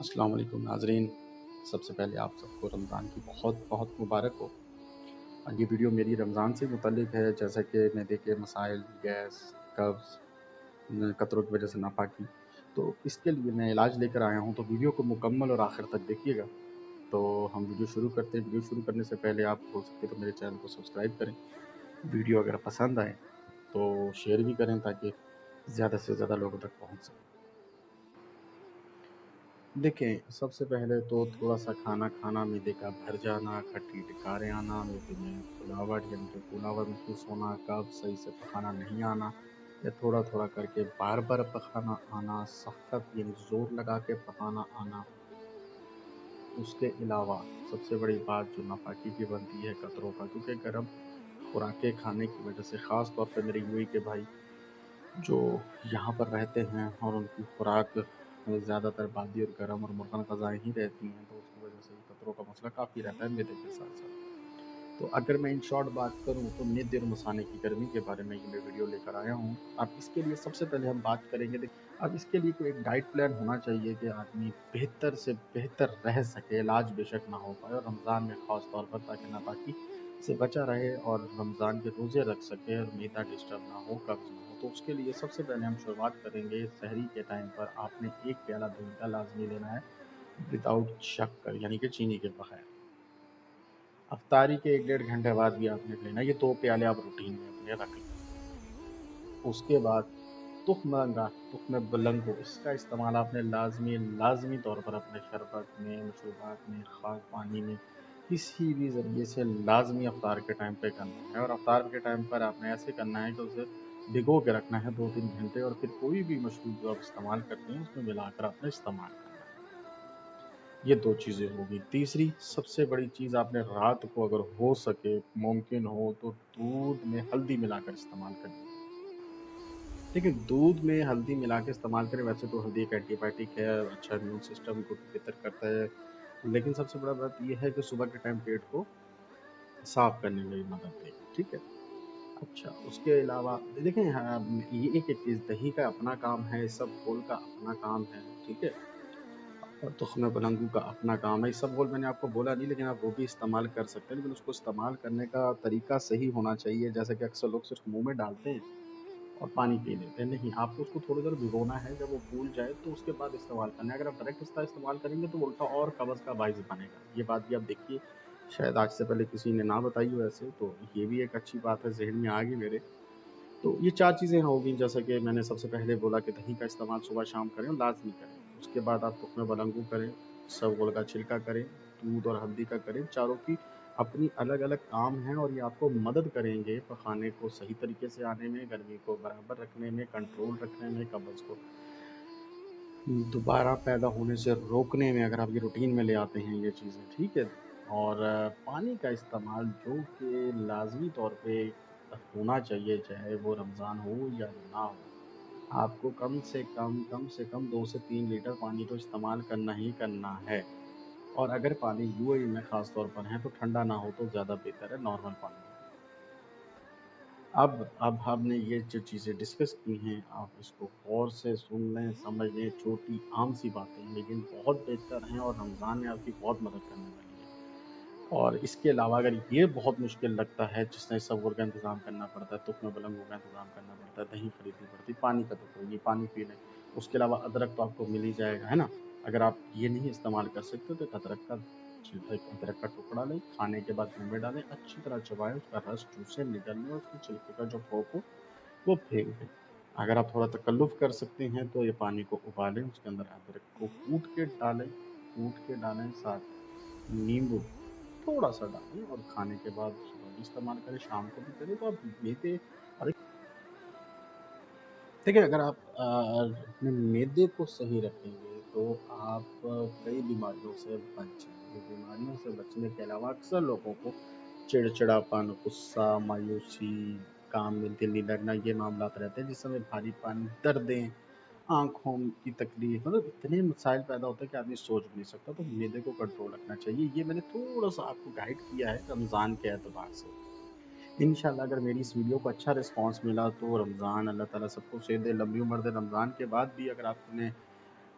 अस्सलाम वालेकुम नाजरीन। सबसे पहले आप सबको रमज़ान की बहुत बहुत मुबारक हो। ये वीडियो मेरी रमज़ान से मुतलिक है, जैसा कि मैदे के मसाइल, गैस, कब्ज़ कतरों की वजह से नापाकी। तो इसके लिए मैं इलाज लेकर आया हूँ तो वीडियो को मुकम्मल और आखिर तक देखिएगा। तो हम वीडियो शुरू करते हैं। वीडियो शुरू करने से पहले आप हो सके तो मेरे चैनल को सब्सक्राइब करें। वीडियो अगर पसंद आए तो शेयर भी करें ताकि ज़्यादा से ज़्यादा लोगों तक पहुँच सके। देखें सबसे पहले तो थोड़ा सा खाना खाना मैदे का भर जाना, खट्टी टिकारे आना मैदे में फुलावट यानी कि फुलावट महसूस होना, कब सही से पकाना नहीं आना, या थोड़ा थोड़ा करके बार बार पकाना आना, सख्त यानी ज़ोर लगा के पकाना आना। उसके अलावा सबसे बड़ी बात जो नापाकी की बनती है कतरों का, क्योंकि गर्म खुराकें खाने की वजह से ख़ास तौर पर मेरे यूएई के भाई जो यहाँ पर रहते हैं और उनकी खुराक ज़्यादातर बादी और गर्म और मुर्गन गज़ाएँ ही रहती हैं तो उसकी वजह से कतरों का मसला काफ़ी रहता है मेरे के साथ साथ तो अगर मैं इन शॉर्ट बात करूँ तो निद और मसाने की गर्मी के बारे में ये मैं वीडियो लेकर आया हूँ। अब इसके लिए सबसे पहले हम बात करेंगे अब इसके लिए कोई एक डाइट प्लान होना चाहिए कि आदमी बेहतर से बेहतर रह सके, इलाज बेशक ना हो पाए और रमज़ान में ख़ास तौर पर ताकि नापाकी से बचा रहे और रमज़ान के रोज़े रख सके और मैदा डिस्टर्ब ना हो, कब्ज़ ना हो। तो उसके लिए सबसे पहले हम शुरुआत करेंगे शहरी के टाइम पर। आपने एक प्याला दूध का लाजमी लेना है विदाउट शक्कर, यानी कि चीनी के बगैर। अफ्तारी के एक डेढ़ घंटे बाद भी आपने लेना। ये दो प्याले आप रूटीन में अपने रख लें। उसके बाद तुखमंगा तुखम बुलंगो इसका इस्तेमाल आपने लाजमी लाजमी तौर पर अपने शरबत में, मशरूबात में खाक पानी में, किसी भी ज़रिए से लाजमी अफ्तार के टाइम पे करना है। और अफ्तार के टाइम पर आपने ऐसे करना है कि उसे भिगो के रखना है दो तीन घंटे और फिर कोई भी मशरूब जो आप इस्तेमाल करते हैं, उसमें मिलाकर आपने इस्तेमाल करना है। ये दो चीज़ें होगी। तीसरी, सबसे बड़ी चीज़ आपने रात को अगर हो सके, मुमकिन हो तो दूध में हल्दी मिलाकर इस्तेमाल करें देखिए दूध में हल्दी मिला के इस्तेमाल करें। वैसे तो हल्दी एक एंटीबायोटिक है अच्छा इम्यून सिस्टम को बेहतर करता है। लेकिन सबसे बड़ा बात यह है कि सुबह के टाइम पेट को साफ़ करने में मदद देगी। ठीक है? अच्छा उसके अलावा देखें हाँ, ये एक चीज़ दही का अपना काम है सब फूल का अपना काम है ठीक है? और तुखम बलंगू का अपना काम है सब बोल मैंने आपको बोला नहीं लेकिन आप वो भी इस्तेमाल कर सकते हैं लेकिन उसको इस्तेमाल करने का तरीका सही होना चाहिए जैसे कि अक्सर लोग सिर्फ़ मुँह में डालते हैं और पानी पी लेते हैं। नहीं आपको उसको थोड़ी देर भिगोना है जब वो फूल जाए तो उसके बाद इस्तेमाल करना है। अगर आप डायरेक्ट इसका इस्तेमाल करेंगे तो उल्टा और कब्ज़ का बाइस बनेगा। ये बात भी आप देखिए शायद आज से पहले किसी ने ना बताई हो ऐसे तो ये भी एक अच्छी बात है, जहन में आ गई मेरे। तो ये चार चीज़ें होगी, जैसे कि मैंने सबसे पहले बोला कि दही का इस्तेमाल सुबह शाम करें लाजमी करें। उसके बाद आप टुकमे बलंगू करें, सब गोल का छिलका करें, दूध और हल्दी का करें। चारों की अपनी अलग अलग काम हैं और ये आपको मदद करेंगे पखाने को सही तरीके से आने में, गर्मी को बराबर रखने में कंट्रोल रखने में, कब्ज़ को दोबारा पैदा होने से रोकने में, अगर आप ये रूटीन में ले आते हैं ये चीज़ें, ठीक है? और पानी का इस्तेमाल जो कि लाजमी तौर पे होना चाहिए, चाहे वो रमज़ान हो या ना हो। आपको कम से कम कम से कम दो से तीन लीटर पानी तो इस्तेमाल करना ही करना है। और अगर पानी यू में ख़ास तौर पर है तो ठंडा ना हो तो ज़्यादा बेहतर है, नॉर्मल पानी। अब अब हमने ये जो चीज़ें डिस्कस की हैं, आप इसको गौर से सुन लें समझ लें छोटी आम सी बातें लेकिन बहुत बेहतर हैं और रमज़ान में आपकी बहुत मदद करने वाली और इसके अलावा अगर ये बहुत मुश्किल लगता है, जिसने सब का इंतज़ाम करना पड़ता है तुख में बलंगों का इंतज़ाम करना पड़ता है, दही खरीदनी पड़ती है पानी का तो नहीं, पानी पी लें। उसके अलावा अदरक तो आपको मिल ही जाएगा, है ना? अगर आप ये नहीं इस्तेमाल कर सकते तो अदरक का छिलका एक अदरक का टुकड़ा लें, खाने के बाद मुँह डालें, अच्छी तरह चबाएँ, उसका रस चूसे निकल लें, उसके छिलके का जो फोक हो, वो फेंक दें। अगर आप थोड़ा तकल्लुफ़ कर सकते हैं तो ये पानी को उबालें, उसके अंदर अदरक को कूट के डालें, कूट के डालें, साथ नींबू थोड़ा सा डालें और खाने के बाद इस्तेमाल करें, शाम को भी करें तो आप मैदे अरे देखिए, अगर आप अपने मैदे को सही रखेंगे तो आप कई बीमारियों से बच जाएँगे। बीमारियों से बचने के अलावा अक्सर लोगों को चिड़चिड़ापन, गुस्सा, मायूसी, काम में दिल नहीं लगना, ये मामला रहते हैं जिस समय भारीपन दर्दें आँखों की तकलीफ़ मतलब इतने मसाइल पैदा होते हैं कि आदमी सोच भी नहीं सकता। तो मैदे को कंट्रोल रखना चाहिए। ये मैंने थोड़ा सा आपको गाइड किया है रमज़ान के अतबार से। इन अगर मेरी इस वीडियो को अच्छा रिस्पांस मिला तो रमज़ान, अल्लाह ताला सबको से दे लंबी उम्र दे। रमज़ान के बाद भी अगर आपने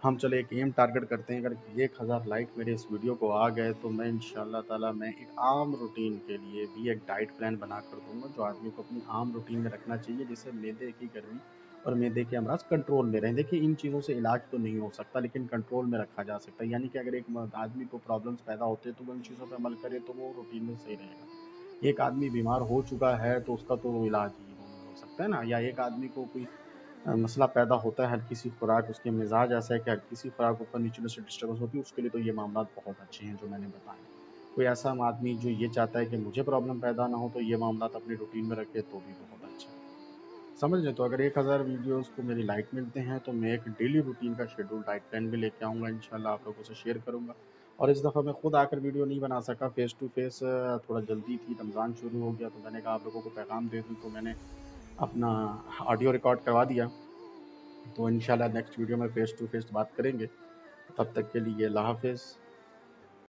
हम चले एक एम टारगेट करते हैं, अगर एक हज़ार लाइक मेरे इस वीडियो को आ गए तो मैं इन ताला, मैं एक आम रूटीन के लिए भी एक डाइट प्लान बना कर दूँगा, जो आदमी को अपनी आम रूटीन में रखना चाहिए, जिससे मैदे की गर्मी और मैदे के अमराज कंट्रोल में रहें। देखिए इन चीज़ों से इलाज तो नहीं हो सकता, लेकिन कंट्रोल में रखा जा सकता है। यानी कि अगर एक आदमी को प्रॉब्लम्स पैदा होते हैं तो वो इन चीज़ों पर अमल करे तो वो रूटीन में सही रहेगा। एक आदमी बीमार हो चुका है तो उसका तो इलाज ही हो सकता है ना? या एक आदमी को कोई मसला पैदा होता है हर किसी खुराक, उसके मिजाज ऐसा है कि हर किसी खुराक ऊपर नीचे से डिस्टर्बेंस होती है, उसके लिए तो ये मामला बहुत अच्छे हैं, जो मैंने बताए। कोई ऐसा आदमी जो ये चाहता है कि मुझे प्रॉब्लम पैदा ना हो तो ये मामला अपने रूटीन में रखे तो भी बहुत समझ लें तो अगर एक हज़ार वीडियोज़ को मेरी लाइक मिलते हैं तो मैं एक डेली रूटीन का शेड्यूल डाइट प्लान भी लेके आऊँगा, इंशाल्लाह आप लोगों से शेयर करूँगा। और इस दफ़ा मैं खुद आकर वीडियो नहीं बना सका। फेस टू फेस थोड़ा जल्दी थी, रमज़ान शुरू हो गया तो मैंने कहा आप लोगों को पैगाम दे दूँ तो मैंने अपना ऑडियो रिकॉर्ड करवा दिया। तो इन नेक्स्ट वीडियो में फ़ेस टू फेस बात करेंगे। तब तक के लिए अल्लाह हाफिज़।